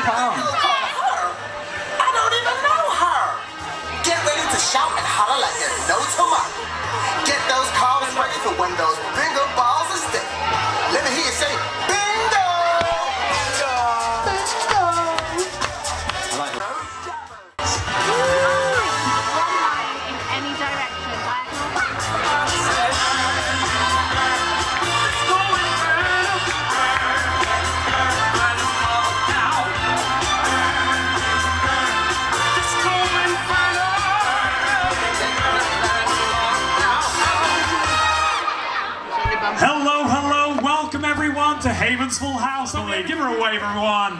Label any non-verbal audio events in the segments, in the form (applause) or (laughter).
One pound. I don't even know her. Get ready to shout and holler like there's no tomorrow. Get those calls ready for when those bingo balls are stick. Let me hear you say Hello, hello, welcome everyone to Haven's Full House. Give her a wave, everyone.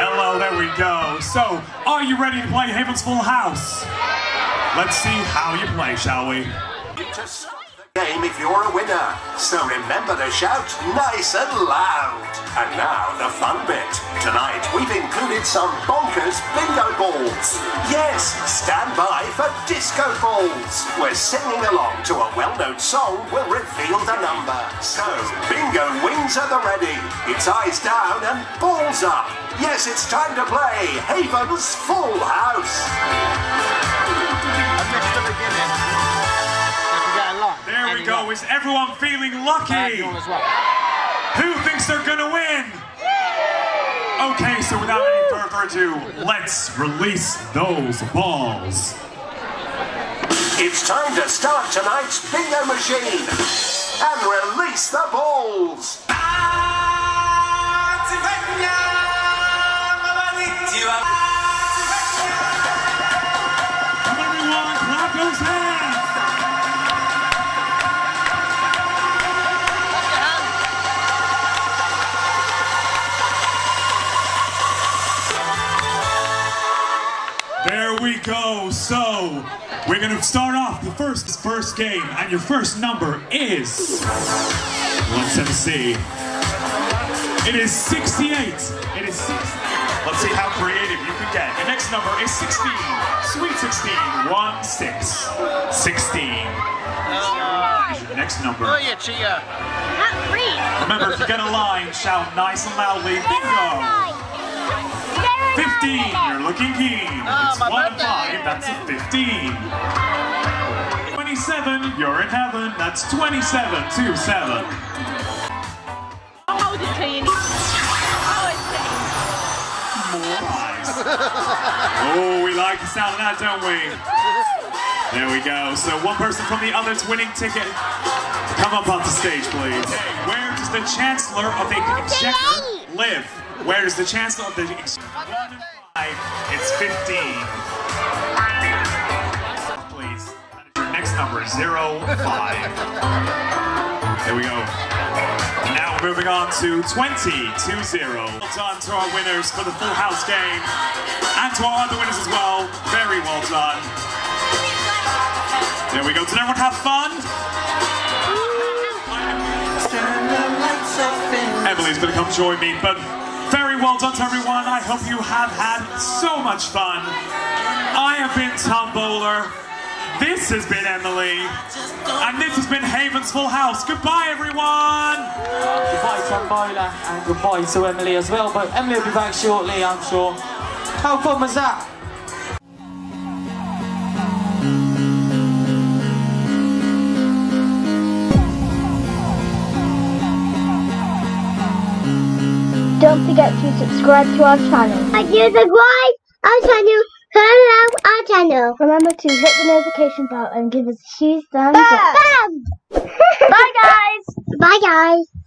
Hello, there we go. So, are you ready to play Haven's Full House? Let's see how you play, shall we? To game if you're a winner. So remember to shout nice and loud. And now the fun bit. Tonight we've included some bonkers bingo balls. Yes, stand by for disco balls. We're singing along to a well-known song We'll reveal the number. So bingo wings are the ready. It's eyes down and balls up. Yes, it's time to play Haven's Full House. I missed the beginning. We go. luck, Is everyone feeling lucky? as well. Who thinks they're gonna win? Okay, so without any further ado, let's release those balls. It's time to start tonight's bingo machine and release the balls. We go. So we're gonna start off the first first game, and your first number is. Let's have a see. It is 68. It is 60. Let's see how creative you can get. The next number is 16. Sweet 16. 1 6. 16. Your next number. Oh, you cheater. Not three. Remember, if you get a line, shout nice and loudly, bingo! 15, you're looking keen. Oh, it's my 1 and birthday. 5, that's a 15. 27, you're in heaven, that's 27, 2 7. I'll hold it to you. Oh, More eyes. (laughs) oh, we like the sound of that, don't we? There we go. So one person from the other's winning ticket. Come up onto stage, please. Hey, where does the Chancellor of the Exchequer live? Where is the Chancellor of the? One and five. It's 15. Please. Your next number is zero five. There we go. Now moving on to 20 2 0. Well done to our winners for the full house game. And to our other winners as well. Very well done. There we go. Did everyone have fun? Emily's going to come join me, but well done to everyone. I hope you have had so much fun. I have been Tom Bowler. This has been Emily. And this has been Haven's Full House. Goodbye, everyone. Goodbye Tom Bowler. and goodbye to Emily as well. But Emily will be back shortly, I'm sure. How fun was that? Don't forget to subscribe to our channel. And you subscribe our channel, turn on our channel. Remember to hit the notification bell and give us a huge thumbs up. (laughs) Bye guys. Bye guys.